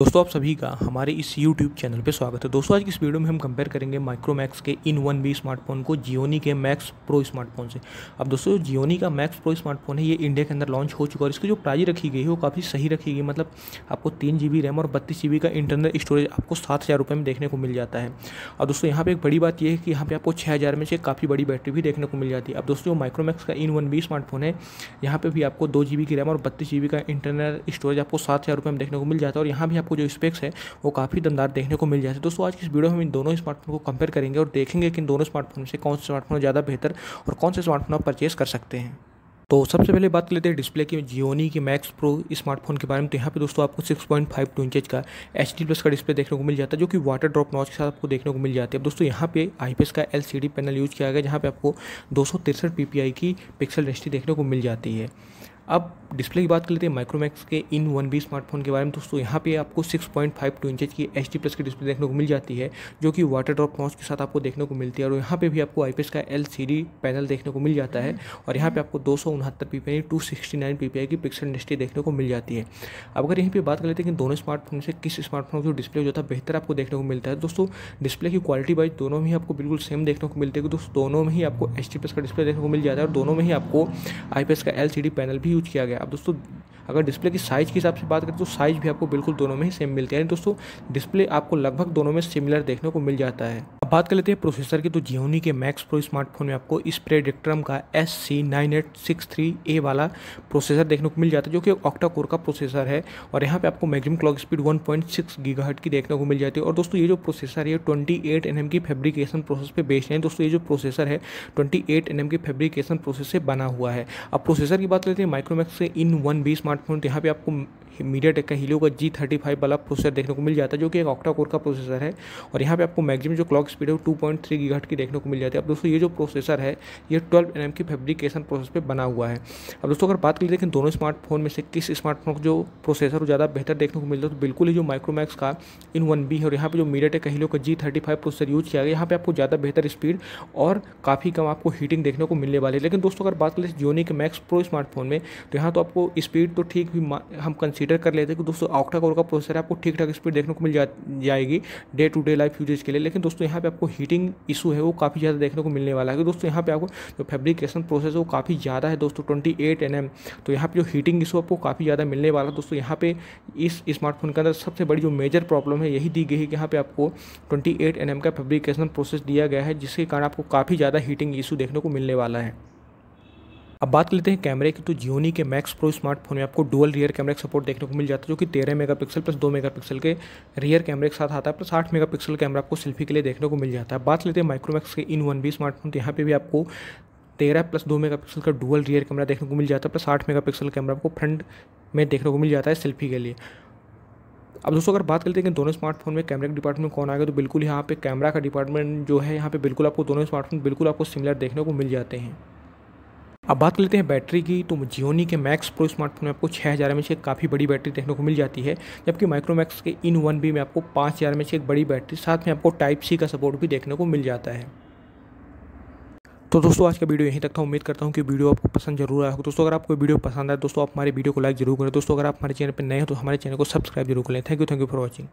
दोस्तों, आप सभी का हमारे इस YouTube चैनल पर स्वागत है। दोस्तों, आज की इस वीडियो में हम कंपेयर करेंगे माइक्रोमैक्स के इन वन बी स्मार्टफ़ोन को जियोनी के मैक्स प्रो स्मार्टफ़ोन से। अब दोस्तों जियोनी का मैक्स प्रो स्मार्टफ़ोन है, ये इंडिया के अंदर लॉन्च हो चुका है और इसकी जो प्राइस रखी गई है, वो काफ़ी सही रखी गई मतलब आपको तीन जी रैम और बत्तीस जी का इंटरनल स्टोरेज आपको सात हज़ार रुपये में देखने को मिल जाता है। और दोस्तों, यहाँ पर एक बड़ी बात यह है कि यहाँ पर आपको छः हज़ार में से काफ़ी बड़ी बैटरी भी देखने को मिल जाती है। अब दोस्तों माइक्रोमैक्स का इन वन बी स्मार्टफ़ोन है, यहाँ पर भी आपको दो जी की रैम और बत्तीस जी का इंटरनल स्टोरेज आपको सात हज़ार रुपये में देखने को मिल जाता है और यहाँ भी आपको जो स्पेक्स है, वो काफ़ी दमदार देखने को मिल जाते हैं दोस्तों, आज की इस वीडियो में इन दोनों स्मार्टफ़ोन को कंपेयर करेंगे और देखेंगे कि इन दोनों स्मार्टफ़ोन से कौन से स्मार्टफ़ोन ज़्यादा बेहतर और कौन से स्मार्टफ़ोन आप परचेस कर सकते हैं। तो सबसे पहले बात कर लेते हैं डिस्प्ले की, जियोनी की मैक्स प्रो स्मार्टफ़ोन के बारे में। तो यहाँ पे दोस्तों आपको 6.5 पॉइंट फाइव टू इंचज का एच डी प्लस का डिस्प्ले देखने को मिल जाता है, जो कि वाटर ड्रॉप नॉच के साथ आपको देखने को मिल जाती है। अब दोस्तों, यहाँ पे आईपीएस का एलसीडी पैनल यूज़ किया गया, जहाँ पे आपको दो सौ की पिक्सल डेंसिटी देखने को मिल जाती है। अब डिस्प्ले की बात कर लेते हैं माइक्रोमैक्स के इन वन बी स्मार्टफ़ोन के बारे में। दोस्तों यहाँ पे आपको 6.52 पॉइंट फाइव टू इंचज की एच डी प्लस की डिस्प्ले देखने को मिल जाती है जो कि वाटर ड्रॉप नॉच के साथ आपको देखने को मिलती है। और यहाँ पे भी आपको आईपीएस का एलसीडी पैनल देखने को मिल जाता है। और यहाँ पे आपको दो सौ उनहत्तर P P two sixty nine P की पिक्सल इंडस्ट्री देखने को मिल जाती है। अब अगर यहीं पर बात कर लेते हैं कि दोनों स्मार्टफ़ोन से किस स्मार्टफ़ोन जो डिस्प्ले जो होता है बेहतर आपको देखने को मिलता है दोस्तों डिस्प्ले की क्वालिटी वाइज दोनों में ही आपको बिल्कुल सेम देखने को मिलती है। दोस्तों दोनों में ही आपको एच डी प्लस का डिस्प्ले देखने को मिल जाता है। और दोनों में ही आपको आईपीएस का एल पैनल भी यूज़ किया गया। अब दोस्तों अगर डिस्प्ले की साइज़ के हिसाब से बात करें तो साइज़ भी आपको बिल्कुल दोनों में ही सेम मिलती है। यानी दोस्तों, डिस्प्ले आपको लगभग दोनों में सिमिलर देखने को मिल जाता है। अब बात कर लेते हैं प्रोसेसर की। तो जियोनी के मैक्स प्रो स्मार्टफ़ोन में आपको इस प्रेडिक्ट्रम का S C nine eight six three A वाला प्रोसेसर देखने को मिल जाता है, जो कि ऑक्टा कोर का प्रोसेसर है। और यहाँ पे आपको मैक्सिमम क्लॉक स्पीड 1.6 पॉइंट की देखने को मिल जाती है। और दोस्तों, ये जो प्रोसेसर है, ये 28 एट एन की फेब्रिकेशन प्रोसेस पे बेस्ड है। दोस्तों, ये जो प्रोसेसर है 28 एट एन की फेब्रिकेशन प्रोसेस से बना हुआ है। अब प्रोसेसर की बात करते हैं माइक्रोमैक्स से इन वन बी स्मार्टफ़ोन तो यहाँ पे आपको मीडिया टेक का हीलियो का जी थर्टी फाइव वाला प्रोसेसर देखने को मिल जाता है, जो कि एक ऑक्टा कोर का प्रोसेसर है। और यहाँ पे आपको मैक्सिमम जो क्लॉक स्पीड है वो टू पॉइंट थ्री गीगाहर्ट की देखने को मिल जाती है। अब दोस्तों, ये जो प्रोसेसर है, ये ट्वेल्व एन एम की फेब्रिकेशन प्रोसेस पे बना हुआ है। अब दोस्तों, अगर बात कर लेते हैं दोनों स्मार्टफ़ोन में से किस स्मार्टफ़ोन का जो प्रोसेसर ज़्यादा बेहतर देखने को मिलता है तो बिल्कुल ही जो माइक्रोमैक्स का इन वन बी है, और यहाँ पर जो मीडिया टेक का हीलियो का G thirty five processor use किया गया, यहाँ पर आपको ज़्यादा बेहतर स्पीड और काफ़ी कम आपको हीटिंग देखने को मिलने वाली है। लेकिन दोस्तों, अगर बात करें जियोनी के मैक्स प्रो स्मार्टफ़ोन में तो यहाँ तो आपको स्पीड तो ठीक भी हम कंसिडर कर लेते हैं कि दोस्तों ऑक्टा कोर का प्रोसेसर आपको ठीक ठाक स्पीड देखने को मिल जा, जाएगी day to day life usages के लिए। लेकिन दोस्तों यहाँ पे आपको हीटिंग इशू है, वो काफ़ी ज़्यादा देखने को मिलने वाला है। दोस्तों यहाँ पे आपको जो फैब्रिकेशन प्रोसेस है, वो काफ़ी ज़्यादा है दोस्तों ट्वेंटी एट एन एम तो यहाँ पर जो हीटिंग इशू आपको काफ़ी ज़्यादा मिलने वाला है। दोस्तों यहाँ पे इस स्मार्टफ़ोन के अंदर सबसे बड़ी जो मेजर प्रॉब्लम है, यही दी गई है कि यहाँ पे आपको ट्वेंटी एट एन एम का फेब्रिकेशन प्रोसेस दिया गया है, जिसके कारण आपको काफ़ी ज़्यादा हीटिंग इशू देखने को मिलने वाला है। अब बात कर लेते हैं कैमरे की तो जियोनी के मैक्स प्रो स्मार्टफ़ोन में आपको डुअल रियर कैमरे का सपोर्ट देखने को मिल जाता है, जो कि तेरह मेगापिक्सल प्लस दो मेगापिक्सल के रियर कैमरे के साथ आता है प्लस आठ मेगापिक्सल कैमरा आपको सेल्फी के लिए देखने को मिल जाता है। बात लेते हैं माइक्रोमैक्स के इन वन बी स्मार्टफ़ोन तो यहाँ पे भी आपको तेरह प्लस दो मेगापिक्सल का डुअल रियर कैमरा देखने को मिल जाता है प्लस आठ मेगापिक्सल कैमरा आपको फ्रंट में देखने को मिल जाता है सेल्फी के लिए। अब दोस्तों, अगर बात करते हैं कि दोनों स्मार्टफ़ोन में कैमरे के डिपार्टमेंट कौन आएगा तो बिल्कुल यहाँ पे कैमरा का डिपार्टमेंट जो है, यहाँ पे बिल्कुल आपको दोनों स्मार्टफ़ोन बिल्कुल आपको सिमिलर देखने को मिल जाते हैं। अब बात कर लेते हैं बैटरी की। तो जियोनी के मैक्स प्रो स्मार्टफ़ोन में आपको छः हज़ार में से काफ़ी बड़ी बैटरी देखने को मिल जाती है, जबकि माइक्रोमैक्स के इन वन बी में आपको पाँच हज़ार में से एक बड़ी बैटरी, साथ में आपको टाइप सी का सपोर्ट भी देखने को मिल जाता है। तो दोस्तों, आज का वीडियो यहीं तक था। उम्मीद करता हूँ कि वीडियो आपको पसंद ज़रूर आया हो दोस्तों, अगर आपको वीडियो पसंद आए दोस्तों, आप हमारे वीडियो को लाइक ज़रूर करें। दोस्तों, अगर आप हमारे चैनल पर नए हो तो हमारे चैनल को सब्सक्राइब ज़रूर करें thank you thank you for watching